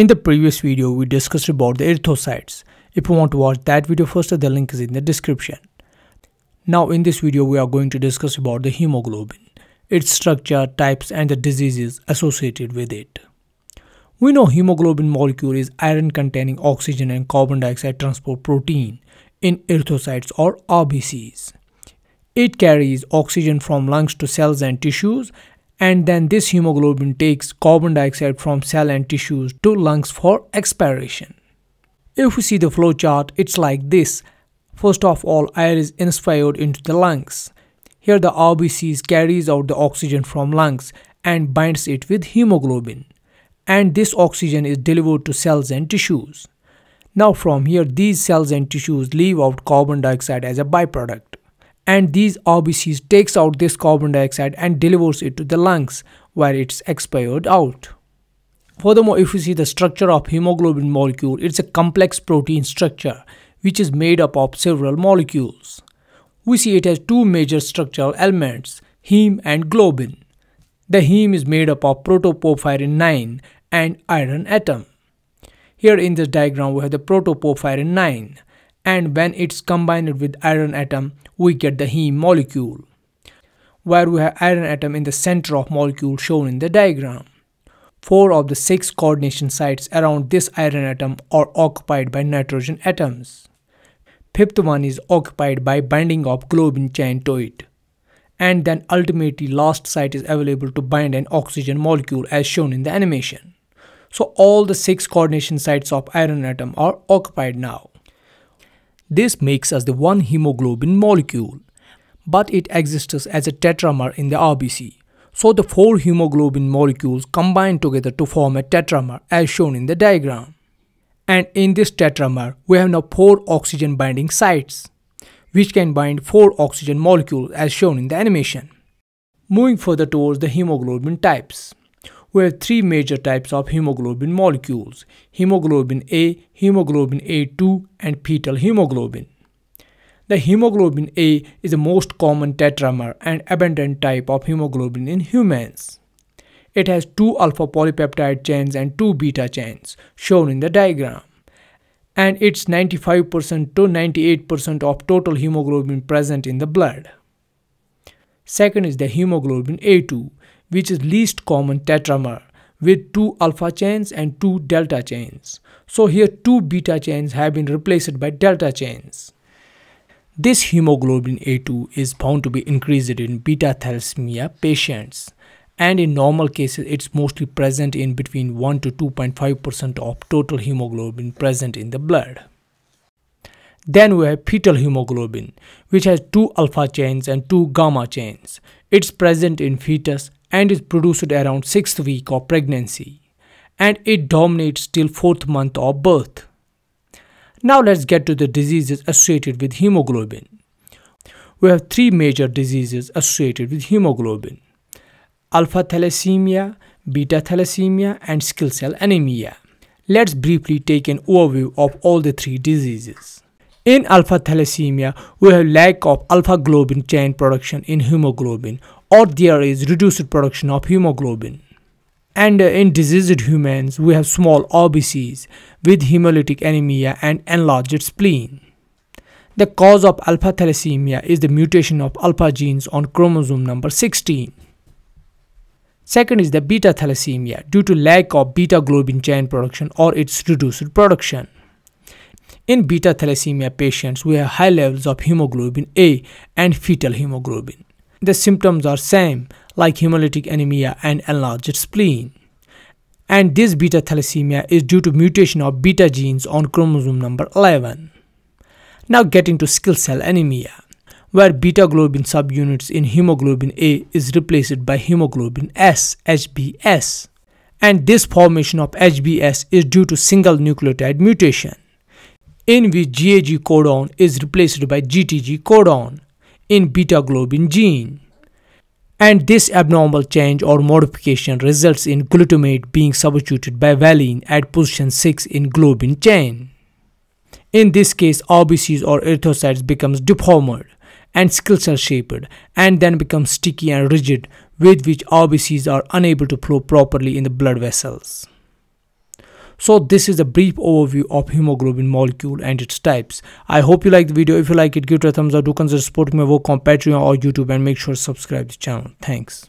In the previous video, we discussed about the erythrocytes. If you want to watch that video first, the link is in the description. Now in this video, we are going to discuss about the hemoglobin, its structure, types and the diseases associated with it. We know hemoglobin molecule is iron containing oxygen and carbon dioxide transport protein in erythrocytes or RBCs. It carries oxygen from lungs to cells and tissues and then this hemoglobin takes carbon dioxide from cell and tissues to lungs for expiration. If we see the flow chart, it's like this. First of all, air is inspired into the lungs. Here the RBCs carries out the oxygen from lungs and binds it with hemoglobin. And this oxygen is delivered to cells and tissues. Now from here, these cells and tissues leave out carbon dioxide as a byproduct and these RBCs takes out this carbon dioxide and delivers it to the lungs where it's expired out. Furthermore, if you see the structure of hemoglobin molecule, it's a complex protein structure which is made up of several molecules. We see it has two major structural elements, heme and globin. The heme is made up of protoporphyrin 9 and iron atom. Here in this diagram we have the protoporphyrin 9 and when it's combined with iron atom we get the heme molecule where we have iron atom in the center of molecule shown in the diagram. Four of the six coordination sites around this iron atom are occupied by nitrogen atoms. Fifth one is occupied by binding of globin chain to it. And then ultimately last site is available to bind an oxygen molecule as shown in the animation. So all the six coordination sites of iron atom are occupied now. This makes us the one hemoglobin molecule, but it exists as a tetramer in the RBC. So the four hemoglobin molecules combine together to form a tetramer as shown in the diagram. And in this tetramer, we have now four oxygen binding sites, which can bind four oxygen molecules as shown in the animation. Moving further towards the hemoglobin types we have three major types of hemoglobin molecules hemoglobin A, hemoglobin A2, and fetal hemoglobin. The hemoglobin A is the most common tetramer and abundant type of hemoglobin in humans. It has two alpha polypeptide chains and two beta chains, shown in the diagram. And it's 95% to 98% of total hemoglobin present in the blood. Second is the hemoglobin A2, which is least common tetramer with two alpha chains and two delta chains. So here two beta chains have been replaced by delta chains. This hemoglobin A2 is found to be increased in beta thalassemia patients and in normal cases it's mostly present in between 1 to 2.5% of total hemoglobin present in the blood. Then we have fetal hemoglobin which has two alpha chains and two gamma chains. It's present in fetus and is produced around 6th week of pregnancy and it dominates till 4th month of birth. Now let's get to the diseases associated with hemoglobin. We have three major diseases associated with hemoglobin. Alpha thalassemia, beta thalassemia and sickle cell anemia. Let's briefly take an overview of all the three diseases. In alpha thalassemia, we have lack of alpha globin chain production in hemoglobin or there is reduced production of hemoglobin. And uh, in diseased humans, we have small RBCs with hemolytic anemia and enlarged spleen. The cause of alpha thalassemia is the mutation of alpha genes on chromosome number 16. Second is the beta thalassemia due to lack of beta globin chain production or its reduced production. In beta thalassemia patients, we have high levels of hemoglobin A and fetal hemoglobin. The symptoms are same like hemolytic anemia and enlarged spleen. And this beta thalassemia is due to mutation of beta genes on chromosome number 11. Now getting to sickle cell anemia, where beta globin subunits in hemoglobin A is replaced by hemoglobin S, HBS. And this formation of HBS is due to single nucleotide mutation, in which GAG codon is replaced by GTG codon in beta globin gene. And this abnormal change or modification results in glutamate being substituted by valine at position 6 in globin chain. In this case, RBCs or erythrocytes becomes deformed and sickle cell shaped and then becomes sticky and rigid with which RBCs are unable to flow properly in the blood vessels. So this is a brief overview of hemoglobin molecule and its types. I hope you like the video. If you like it give it a thumbs up. Do consider supporting my work on patreon or youtube and make sure to subscribe to the channel. Thanks